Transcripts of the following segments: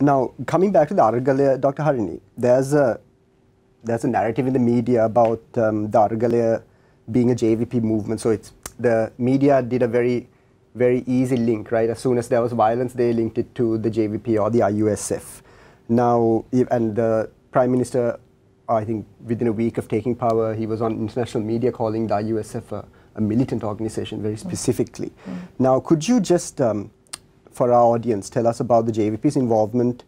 now, coming back to the Aragalaya, Dr. Harini, there's a there's a narrative in the media about um, the Aragalaya being a JVP movement. So it's the media did a very very easy link, right? As soon as there was violence, they linked it to the JVP or the IUSF. Now, and the Prime Minister, I think within a week of taking power, he was on international media calling the IUSF a, a militant organization very specifically. Mm. Now, could you just um, for our audience, tell us about the JVP's involvement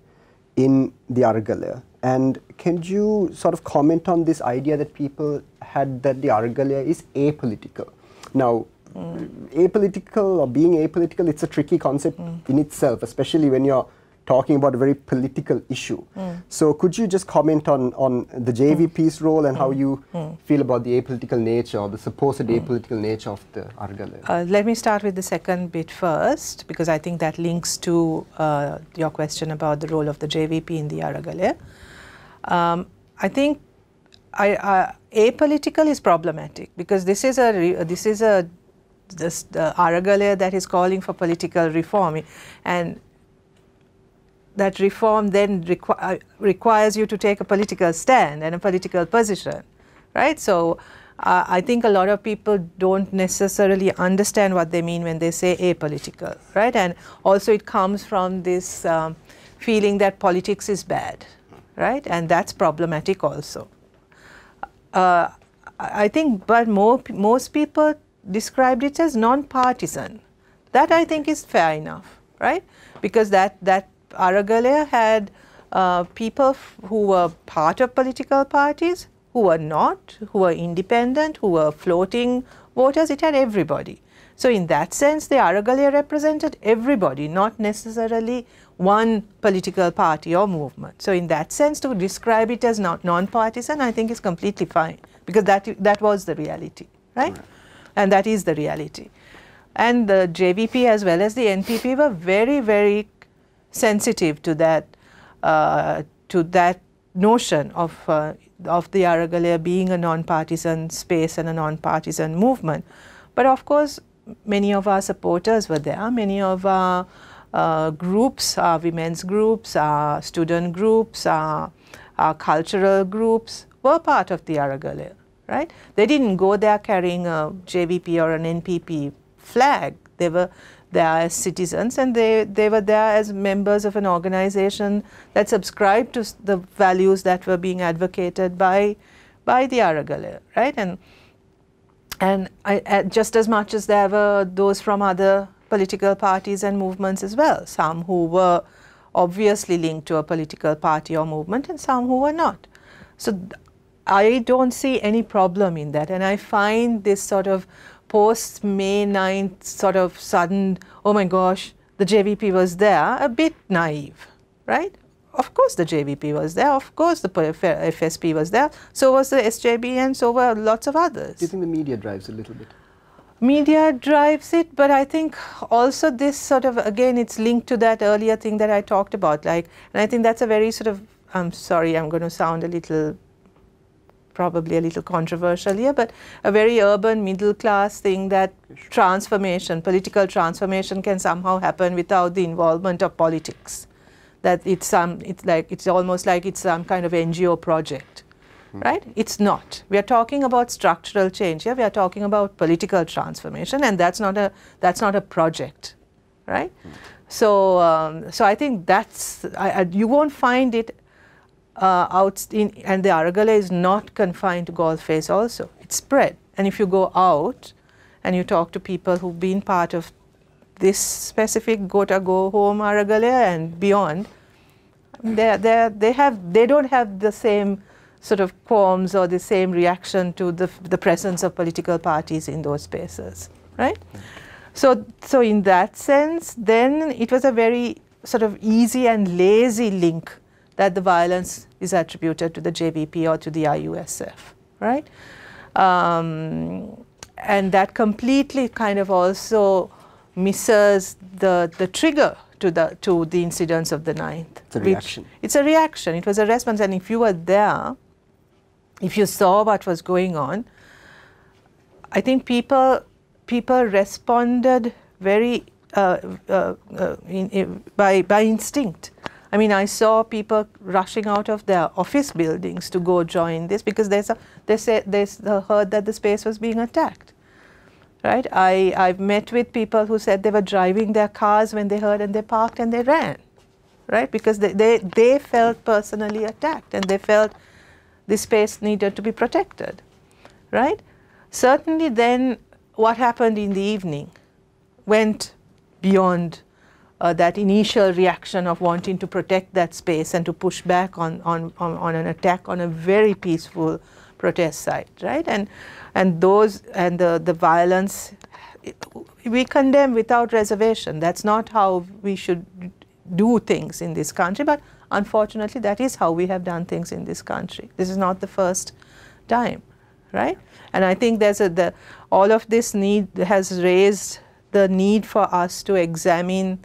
in the Aragalaya. And can you sort of comment on this idea that people had that the Aragalaya is apolitical? Now, mm. apolitical or being apolitical, it's a tricky concept mm. in itself, especially when you're talking about a very political issue. Mm. So could you just comment on, on the JVP's role and how you feel about the apolitical nature or the supposed apolitical nature of the Aragalaya? Uh, let me start with the second bit first because I think that links to uh, your question about the role of the JVP in the Aragalaya. Um, I think I, uh, apolitical is problematic because this is a this is a this the Aragalaya that is calling for political reform and that reform then requ uh, requires you to take a political stand and a political position, right? So uh, I think a lot of people don't necessarily understand what they mean when they say apolitical, right? And also it comes from this um, feeling that politics is bad, right? And that's problematic also. Uh, I think, but more, most people described it as non-partisan. That I think is fair enough, right? Because that, that Aragalaya had uh, people who were part of political parties, who were not, who were independent, who were floating voters. It had everybody. So in that sense, the Aragalaya represented everybody, not necessarily one political party or movement. So in that sense, to describe it as not non-partisan, I think is completely fine because that that was the reality, right? right? And that is the reality. And the JVP as well as the NPP were very, very sensitive to that uh, to that notion of uh, of the Aragalaya being a non-partisan space and a non-partisan movement. But of course, many of our supporters were there. Many of our uh, groups, our women's groups, our student groups, our, our cultural groups were part of the Aragalaya, right? They didn't go there carrying a JVP or an NPP flag. They were there as citizens and they, they were there as members of an organization that subscribed to the values that were being advocated by, by the Aragalaya, right? And, and I, just as much as there were those from other political parties and movements as well, some who were obviously linked to a political party or movement and some who were not. So I don't see any problem in that and I find this sort of post May 9th sort of sudden, oh my gosh, the JVP was there, a bit naive, right? Of course the JVP was there, of course the FSP was there, so was the SJB and so were lots of others. Do you think the media drives a little bit? Media drives it, but I think also this sort of, again, it's linked to that earlier thing that I talked about, like, and I think that's a very sort of, I'm sorry, I'm going to sound a little probably a little controversial here, but a very urban middle class thing that transformation, political transformation can somehow happen without the involvement of politics. That it's some, it's like, it's almost like it's some kind of NGO project, mm. right? It's not. We are talking about structural change here. We are talking about political transformation, and that's not a, that's not a project, right? Mm. So, um, so I think that's, I, I, you won't find it Uh, out in, and the Aragalaya is not confined to Galle Face also. It's spread. And if you go out and you talk to people who've been part of this specific Gota Go Home Aragalaya and beyond, they they they have they don't have the same sort of qualms or the same reaction to the the presence of political parties in those spaces, right? So so in that sense, then it was a very sort of easy and lazy link that the violence is attributed to the JVP or to the IUSF, right? Um, and that completely kind of also misses the, the trigger to the, to the incidents of the 9th. It's a reaction. It's a reaction. It was a response. And if you were there, if you saw what was going on, I think people, people responded very uh, uh, uh, in, in, by, by instinct. I mean, I saw people rushing out of their office buildings to go join this because there's a, they say, they heard that the space was being attacked. Right? I, I've met with people who said they were driving their cars when they heard and they parked and they ran. Right? Because they, they, they felt personally attacked and they felt the space needed to be protected. Right? Certainly then what happened in the evening went beyond uh, that initial reaction of wanting to protect that space and to push back on, on, on, on, an attack on a very peaceful protest site, right? And, and those, and the, the violence, we condemn without reservation. That's not how we should do things in this country, but unfortunately that is how we have done things in this country. This is not the first time, right? And I think there's a, the, all of this need has raised the need for us to examine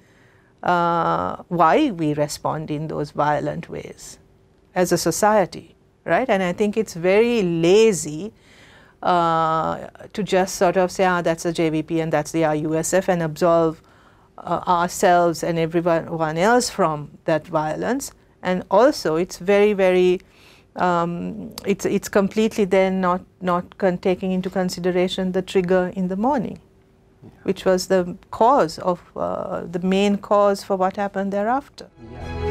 uh, why we respond in those violent ways as a society, right? And I think it's very lazy uh, to just sort of say, ah, that's the JVP and that's the IUSF and absolve uh, ourselves and everyone else from that violence. And also, it's very, very, um, it's, it's completely then not, not taking into consideration the trigger in the morning which was the cause of uh, the main cause for what happened thereafter. Yeah.